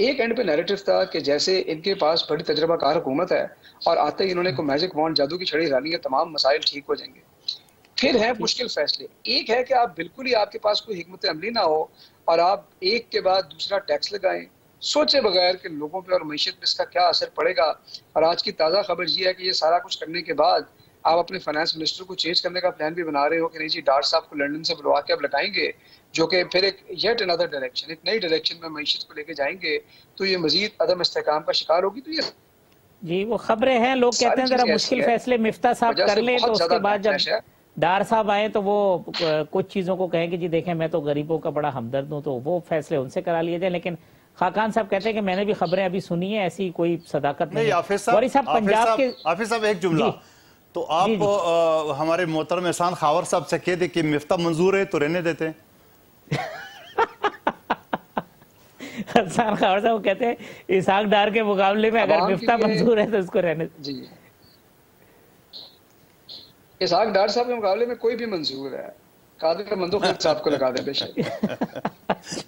एक एंड पे नैरेटिव था कि जैसे इनके पास बड़ी तजर्बाकार हुकूमत है और आते ही इन्होंने को मैजिक वॉन्ड जादू की छड़ी डाली है, तमाम मसाइल ठीक हो जाएँगे। फिर है मुश्किल फैसले। एक है कि आप बिल्कुल ही आपके पास कोई हिकमत अमली ना हो और आप एक के बाद दूसरा टैक्स लगाएँ, सोचे बगैर कि लोगों पे और मीशत पे इसका क्या असर पड़ेगा। और आज की ताज़ा खबर ये है कि ये सारा कुछ करने के बाद आप अपने फाइनेंस मिनिस्टर को चेंज करने का प्लान भी बना रहे हो कि नहीं जी डार साहब को लंदन से बुलवा के अब लगाएँगे जो कि फिर एक येट अनदर डायरेक्शन एक नई डायरेक्शन में मीशत को लेके जाएँगे तो ये मजीद अदम इस्तेकाम का शिकार होगी तो ये जी वो खबरें हैं लोग कहते हैं जरा मुश्किल फैसले मिफ्ता साहब कर ले तो उसके बाद जब डार साहब आए तो वो कुछ चीज़ों को कहेंगे जी देखें मैं तो गरीबों का बड़ा हमदर्द हूँ तो वो फैसले उनसे करा लिए जाए लेकिन खाकान साहब कहते हैं कि मैंने भी खबरें अभी सुनी है ऐसी कोई सदाकत नहीं, नहीं साहब पंजाब के आफिज साहब एक जुमला। तो आप जी, जी. आ, हमारे मोहतरम एहसान खावर साहब से कह दे कि मिफ्ता मंजूर है तो रहने देते हैं। हसान खावर साहब कहते हैं इसाक डार के मुकाबले में अगर मिफ्ता मंजूर है तो उसको रहने जी। इसाक डार साहब के मुकाबले में कोई भी मंजूर है। कादिर मंदोख साहब को लगा दे बेशक।